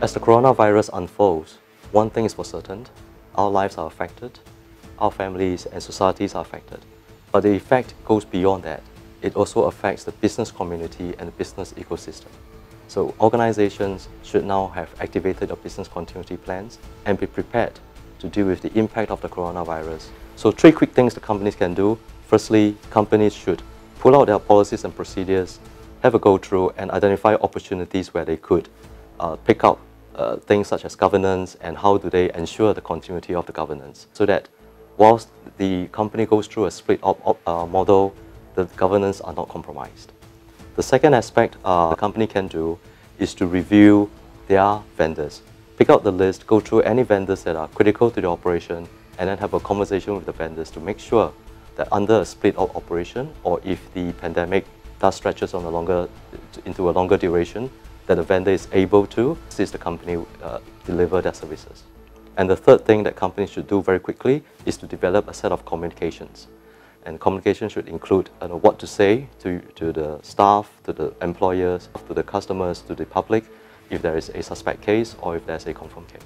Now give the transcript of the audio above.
As the coronavirus unfolds, one thing is for certain, our lives are affected, our families and societies are affected. But the effect goes beyond that. It also affects the business community and the business ecosystem. So organizations should now have activated their business continuity plans and be prepared to deal with the impact of the coronavirus. So three quick things the companies can do. Firstly, companies should pull out their policies and procedures, have a go through and identify opportunities where they could uh, pick up uh, things such as governance and how do they ensure the continuity of the governance so that whilst the company goes through a split op, op uh, model, the governance are not compromised. The second aspect uh, the company can do is to review their vendors. Pick out the list, go through any vendors that are critical to the operation, and then have a conversation with the vendors to make sure that under a split op operation, or if the pandemic does stretches on a longer, into a longer duration, that the vendor is able to assist the company uh, deliver their services. And the third thing that companies should do very quickly is to develop a set of communications. And communication should include uh, what to say to, to the staff, to the employers, to the customers, to the public, if there is a suspect case or if there's a confirmed case.